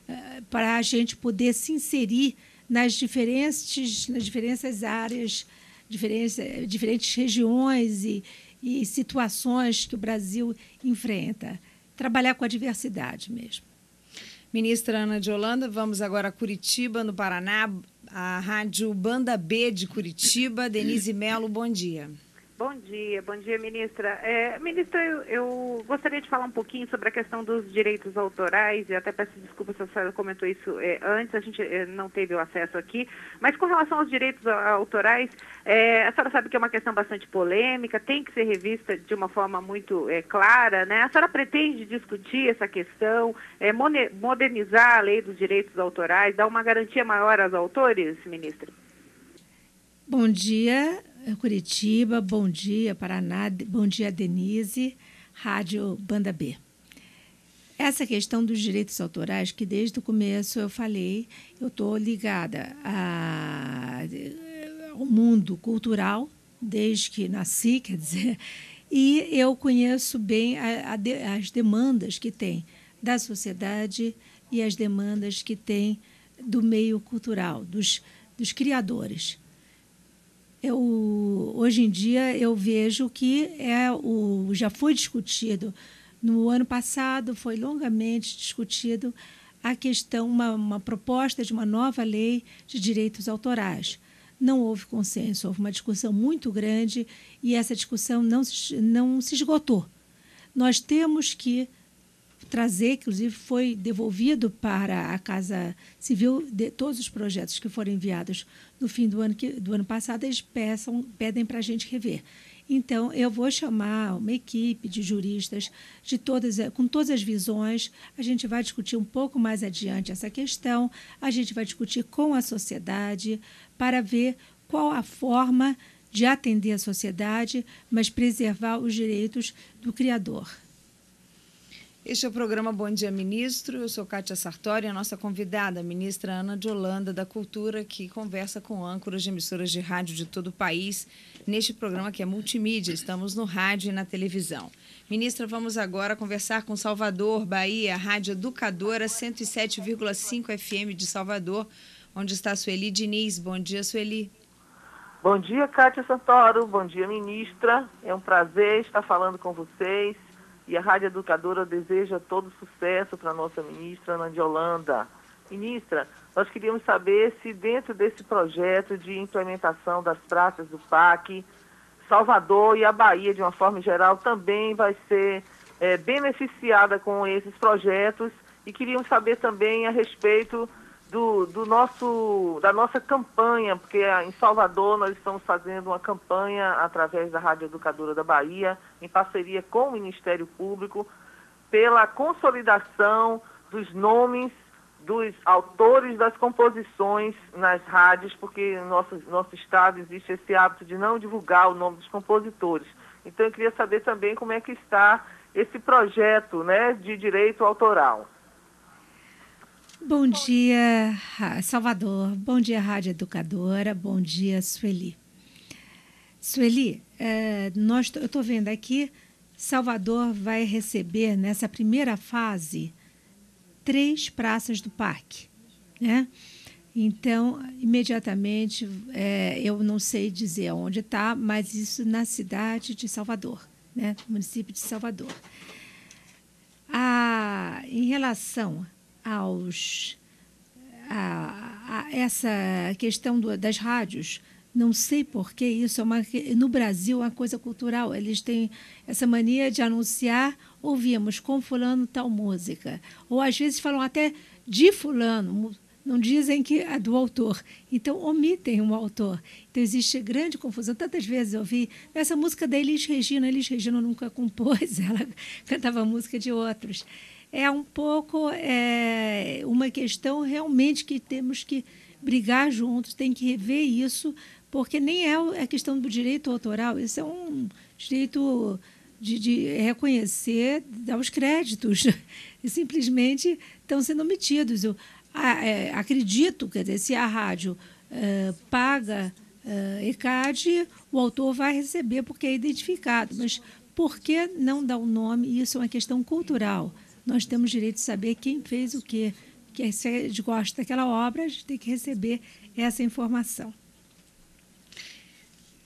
é, para a gente poder se inserir nas diferentes, nas diferentes áreas, diferentes, diferentes regiões e, e situações que o Brasil enfrenta. Trabalhar com a diversidade mesmo. Ministra Ana de Holanda, vamos agora a Curitiba, no Paraná, a Rádio Banda B de Curitiba. Denise Melo, bom dia. Bom dia, bom dia, ministra. É, ministra, eu, eu, gostaria de falar um pouquinho sobre a questão dos direitos autorais, e até peço desculpa se a senhora comentou isso é, antes, a gente é, não teve o acesso aqui, mas com relação aos direitos autorais, é, a senhora sabe que é uma questão bastante polêmica, tem que ser revista de uma forma muito é, clara, né? A senhora pretende discutir essa questão, é, modernizar a lei dos direitos autorais, dar uma garantia maior aos autores, ministra? Bom dia. Curitiba, bom dia, Paraná, bom dia, Denise, Rádio Banda B. Essa questão dos direitos autorais, que desde o começo eu falei, eu estou ligada a, ao mundo cultural, desde que nasci, quer dizer, e eu conheço bem a, a, as demandas que tem da sociedade e as demandas que tem do meio cultural, dos, dos criadores eu, hoje em dia eu vejo que é o, já foi discutido no ano passado foi longamente discutido a questão uma, uma proposta de uma nova lei de direitos autorais não houve consenso, houve uma discussão muito grande e essa discussão não não se esgotou. Nós temos que trazer, inclusive foi devolvido para a Casa Civil de todos os projetos que foram enviados no fim do ano, que, do ano passado, eles peçam, pedem para a gente rever. Então, eu vou chamar uma equipe de juristas de todas, com todas as visões. A gente vai discutir um pouco mais adiante essa questão. A gente vai discutir com a sociedade para ver qual a forma de atender a sociedade, mas preservar os direitos do criador. Este é o programa Bom Dia Ministro. Eu sou Kátia Sartori, a nossa convidada, a ministra Ana de Holanda da Cultura, que conversa com âncoras de emissoras de rádio de todo o país neste programa que é multimídia. Estamos no rádio e na televisão. Ministra, vamos agora conversar com Salvador, Bahia, Rádio Educadora 107,5 FM de Salvador, onde está Sueli Diniz. Bom dia, Sueli. Bom dia, Kátia Santoro. Bom dia, ministra. É um prazer estar falando com vocês e a Rádio Educadora deseja todo sucesso para a nossa ministra Ana de Holanda. Ministra, nós queríamos saber se dentro desse projeto de implementação das praças do PAC, Salvador e a Bahia, de uma forma geral, também vai ser é, beneficiada com esses projetos e queríamos saber também a respeito do, do, nosso, da nossa campanha, porque em Salvador nós estamos fazendo uma campanha através da Rádio Educadora da Bahia, em parceria com o Ministério Público, pela consolidação dos nomes dos autores das composições nas rádios, porque no nosso, nosso estado existe esse hábito de não divulgar o nome dos compositores. Então eu queria saber também como é que está esse projeto né, de direito autoral. Bom dia, Salvador. Bom dia, Rádio Educadora. Bom dia, Sueli. Sueli, é, nós, eu estou vendo aqui, Salvador vai receber nessa primeira fase três praças do parque, né? Então, imediatamente, é, eu não sei dizer onde está, mas isso na cidade de Salvador, né? município de Salvador. Ah, em relação aos a, a essa questão do, das rádios. Não sei por que isso é uma no Brasil é uma coisa cultural. Eles têm essa mania de anunciar, ouvimos com fulano tal música, ou às vezes falam até de fulano, não dizem que é do autor. Então, omitem um autor. Então, existe grande confusão. Tantas vezes eu vi essa música da Elis Regina. Elis Regina nunca compôs, ela cantava música de outros é um pouco é, uma questão realmente que temos que brigar juntos, tem que rever isso, porque nem é a questão do direito autoral, isso é um direito de, de reconhecer, dar os créditos, e simplesmente estão sendo omitidos. Eu é, acredito, quer dizer, se a rádio é, paga é, ECAD, o autor vai receber porque é identificado, mas por que não dar o um nome? Isso é uma questão cultural nós temos direito de saber quem fez o quê. Que se a gente gosta daquela obra, a gente tem que receber essa informação.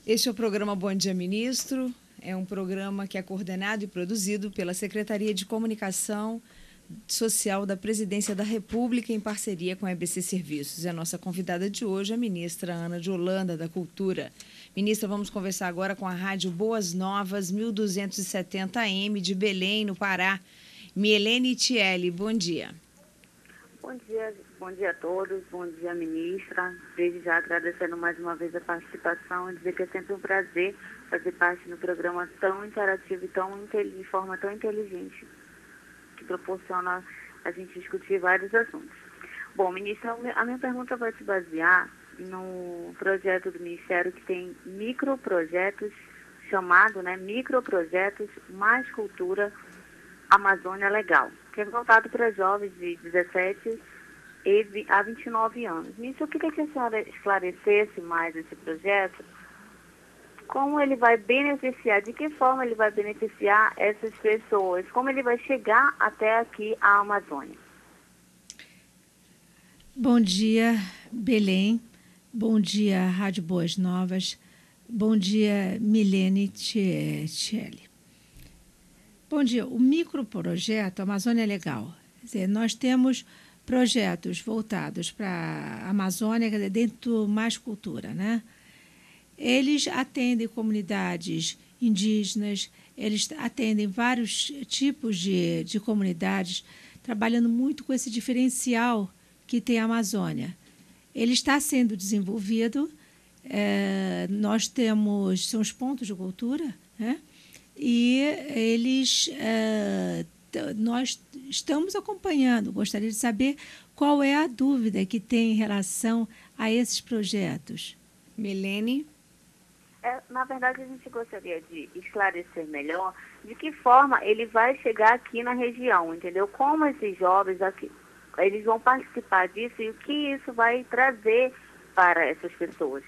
Este é o programa Bom Dia Ministro. É um programa que é coordenado e produzido pela Secretaria de Comunicação Social da Presidência da República em parceria com a EBC Serviços. E a nossa convidada de hoje é a ministra Ana de Holanda, da Cultura. Ministra, vamos conversar agora com a Rádio Boas Novas, 1270 AM de Belém, no Pará. Mielene Tielli, bom dia. Bom dia, bom dia a todos, bom dia ministra. Desde já agradecendo mais uma vez a participação e dizer que é sempre um prazer fazer parte do programa tão interativo e tão de forma tão inteligente, que proporciona a gente discutir vários assuntos. Bom, ministra, a minha pergunta vai se basear no projeto do Ministério que tem microprojetos, chamado né, microprojetos mais cultura Amazônia Legal, que é voltado para jovens de 17 a 29 anos. Nisso, eu queria que a senhora esclarecesse mais esse projeto, como ele vai beneficiar, de que forma ele vai beneficiar essas pessoas, como ele vai chegar até aqui a Amazônia. Bom dia, Belém. Bom dia, Rádio Boas Novas. Bom dia, Milene Tielli. Bom dia. O microprojeto Amazônia é Legal. Dizer, nós temos projetos voltados para a Amazônia, dentro do Mais Cultura, né? Eles atendem comunidades indígenas, eles atendem vários tipos de, de comunidades, trabalhando muito com esse diferencial que tem a Amazônia. Ele está sendo desenvolvido, é, nós temos, são os pontos de cultura, né? E eles, é, nós estamos acompanhando. Gostaria de saber qual é a dúvida que tem em relação a esses projetos. Milene? É, na verdade, a gente gostaria de esclarecer melhor de que forma ele vai chegar aqui na região, entendeu? Como esses jovens aqui, eles vão participar disso e o que isso vai trazer para essas pessoas.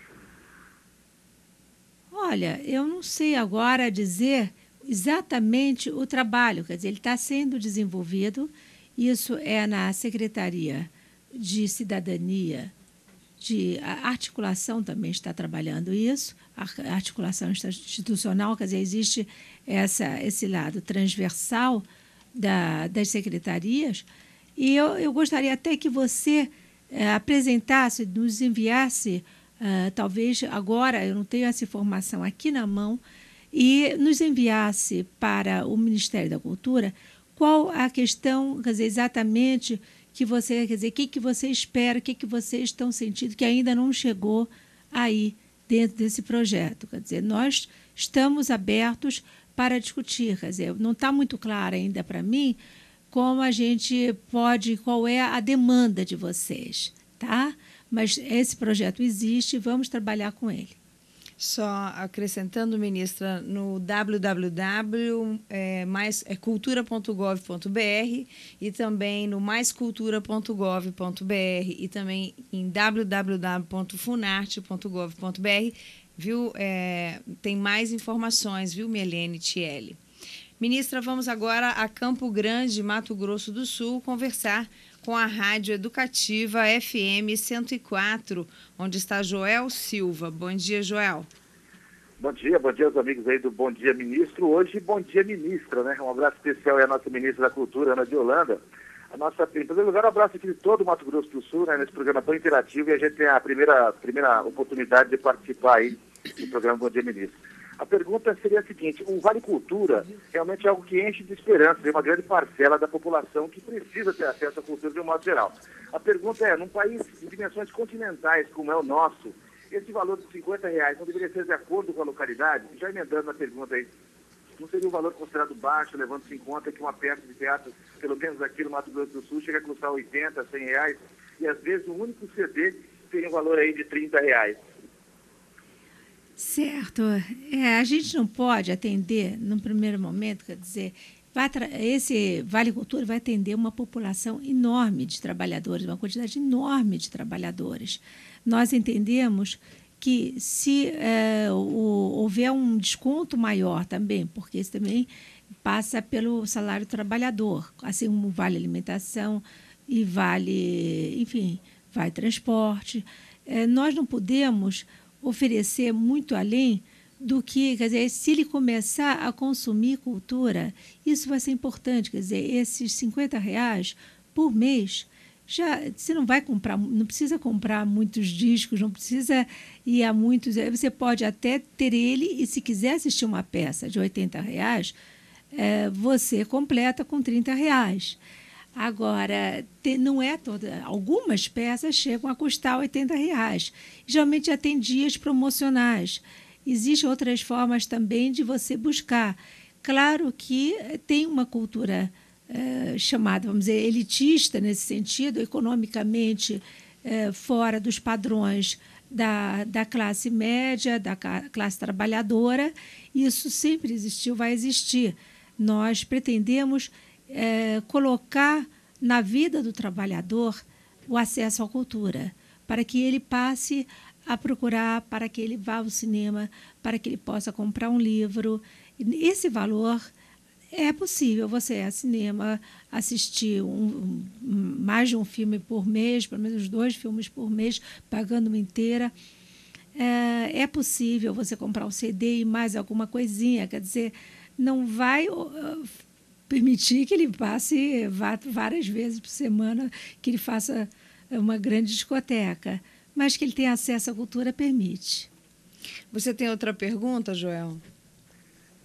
Olha, eu não sei agora dizer exatamente o trabalho, quer dizer, ele está sendo desenvolvido, isso é na Secretaria de Cidadania de articulação também está trabalhando isso, a articulação institucional, quer dizer, existe essa, esse lado transversal da, das secretarias, e eu, eu gostaria até que você é, apresentasse, nos enviasse, uh, talvez agora, eu não tenho essa informação aqui na mão, e nos enviasse para o Ministério da Cultura qual a questão, quer dizer, exatamente que você, quer dizer, o que, que você espera, o que, que vocês estão sentindo que ainda não chegou aí dentro desse projeto. Quer dizer, nós estamos abertos para discutir. Quer dizer, não está muito claro ainda para mim como a gente pode, qual é a demanda de vocês, tá? Mas esse projeto existe vamos trabalhar com ele. Só acrescentando, ministra, no www.cultura.gov.br é, e também no maiscultura.gov.br e também em www.funarte.gov.br, viu? É, tem mais informações, viu, Melene Tielli? Ministra, vamos agora a Campo Grande, Mato Grosso do Sul, conversar com a Rádio Educativa FM 104, onde está Joel Silva. Bom dia, Joel. Bom dia, bom dia aos amigos aí do Bom Dia Ministro. Hoje, bom dia, ministra, né? Um abraço especial aí à nossa ministra da Cultura, Ana de Holanda. A nossa, em primeiro lugar, um abraço aqui de todo o Mato Grosso do Sul, né, nesse programa tão interativo, e a gente tem a primeira, primeira oportunidade de participar aí do programa Bom Dia Ministro. A pergunta seria a seguinte: o Vale Cultura realmente é algo que enche de esperança de uma grande parcela da população que precisa ter acesso à cultura de um modo geral. A pergunta é: num país de dimensões continentais como é o nosso, esse valor de 50 reais não deveria ser de acordo com a localidade? Já emendando na pergunta aí, não seria um valor considerado baixo, levando-se em conta que uma peça de teatro, pelo menos aqui no Mato Grosso do Sul, chega a custar 80, 100 reais, e às vezes um único CD tem um valor aí de 30 reais. Certo. É, a gente não pode atender, no primeiro momento, quer dizer, esse Vale Cultura vai atender uma população enorme de trabalhadores, uma quantidade enorme de trabalhadores. Nós entendemos que se é, o, houver um desconto maior também, porque isso também passa pelo salário trabalhador, assim como vale alimentação e vale, enfim, vai transporte. É, nós não podemos oferecer muito além do que, quer dizer, se ele começar a consumir cultura, isso vai ser importante, quer dizer, esses 50 reais por mês, já você não vai comprar, não precisa comprar muitos discos, não precisa ir a muitos, você pode até ter ele e se quiser assistir uma peça de 80 reais, é, você completa com 30 reais. Agora, não é toda. Algumas peças chegam a custar 80 reais. Geralmente já tem dias promocionais. Existem outras formas também de você buscar. Claro que tem uma cultura é, chamada, vamos dizer, elitista nesse sentido, economicamente é, fora dos padrões da, da classe média, da classe trabalhadora. Isso sempre existiu, vai existir. Nós pretendemos é, colocar na vida do trabalhador o acesso à cultura, para que ele passe a procurar, para que ele vá ao cinema, para que ele possa comprar um livro. Esse valor é possível você ir ao cinema, assistir um, um, mais de um filme por mês, pelo menos dois filmes por mês, pagando uma inteira. É, é possível você comprar um CD e mais alguma coisinha, quer dizer, não vai permitir que ele passe várias vezes por semana, que ele faça uma grande discoteca. Mas que ele tenha acesso à cultura permite. Você tem outra pergunta, Joel?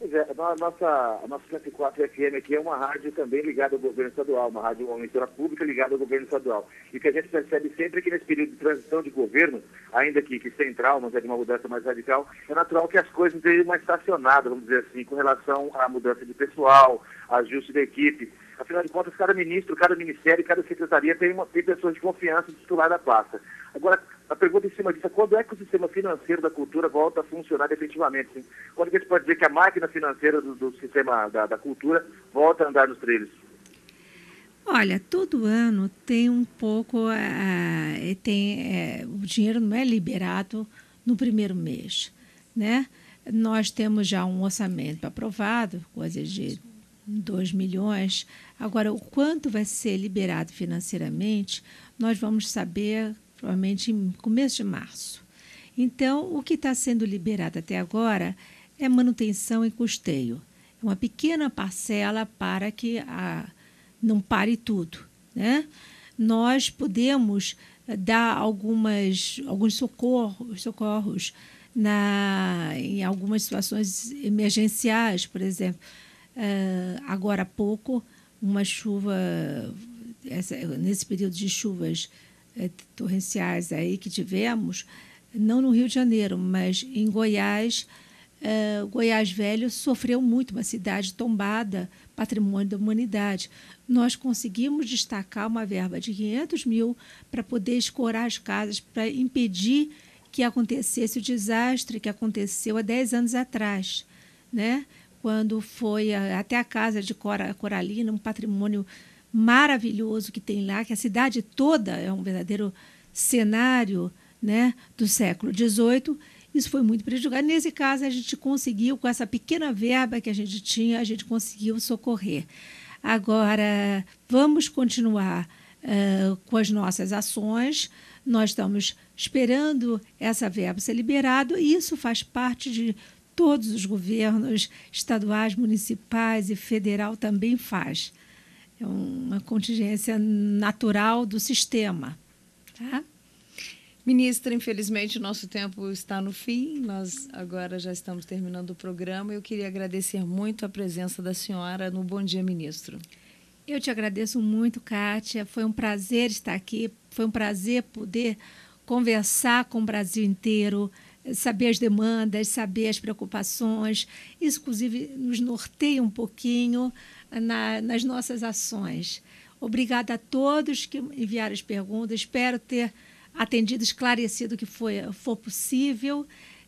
Pois é, a nossa, a nossa 104 FM aqui é uma rádio também ligada ao governo estadual, uma rádio, uma emissora pública ligada ao governo estadual. E o que a gente percebe sempre é que nesse período de transição de governo, ainda que, que sem traumas, é de uma mudança mais radical, é natural que as coisas estejam mais estacionadas, vamos dizer assim, com relação à mudança de pessoal, ajuste da equipe. Afinal de contas, cada ministro, cada ministério, cada secretaria tem, uma, tem pessoas de confiança titular da pasta. Agora, a pergunta em cima disso é quando é que o sistema financeiro da cultura volta a funcionar efetivamente? Sim? Quando é que a gente pode dizer que a máquina financeira do, do sistema da, da, cultura volta a andar nos trilhos? Olha, todo ano tem um pouco, uh, tem, uh, o dinheiro não é liberado no primeiro mês, né? Nós temos já um orçamento aprovado, coisa de 2 milhões. Agora, o quanto vai ser liberado financeiramente, nós vamos saber provavelmente em começo de março. Então, o que está sendo liberado até agora é manutenção e custeio. É uma pequena parcela para que a, não pare tudo. Né? Nós podemos eh, dar algumas, alguns socorros, socorros na, em algumas situações emergenciais, por exemplo. Uh, agora há pouco, uma chuva, essa, nesse período de chuvas é, torrenciais aí que tivemos, não no Rio de Janeiro, mas em Goiás, é, Goiás Velho sofreu muito, uma cidade tombada, patrimônio da humanidade. Nós conseguimos destacar uma verba de 500 mil para poder escorar as casas, para impedir que acontecesse o desastre que aconteceu há 10 anos atrás, né? Quando foi até a casa de Cora, Coralina, um patrimônio maravilhoso que tem lá, que a cidade toda é um verdadeiro cenário né, do século XVIII. Isso foi muito prejudicado. Nesse caso, a gente conseguiu, com essa pequena verba que a gente tinha, a gente conseguiu socorrer. Agora, vamos continuar uh, com as nossas ações. Nós estamos esperando essa verba ser liberada, e isso faz parte de todos os governos estaduais, municipais e federal também faz é uma contingência natural do sistema. Tá? Ministra, infelizmente o nosso tempo está no fim, nós agora já estamos terminando o programa. Eu queria agradecer muito a presença da senhora no Bom Dia Ministro. Eu te agradeço muito, Kátia. Foi um prazer estar aqui, foi um prazer poder conversar com o Brasil inteiro, saber as demandas, saber as preocupações. Isso, inclusive, nos norteia um pouquinho na, nas nossas ações. Obrigada a todos que enviaram as perguntas. Espero ter atendido, esclarecido o que foi, for possível.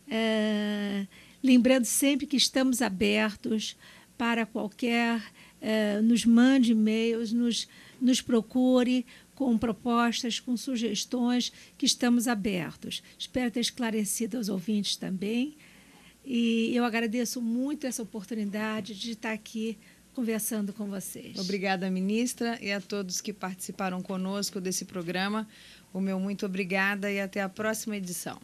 É, lembrando sempre que estamos abertos para qualquer. É, nos mande e-mails, nos, nos procure com propostas, com sugestões, que estamos abertos. Espero ter esclarecido aos ouvintes também. E eu agradeço muito essa oportunidade de estar aqui conversando com vocês. Obrigada, ministra, e a todos que participaram conosco desse programa. O meu muito obrigada e até a próxima edição.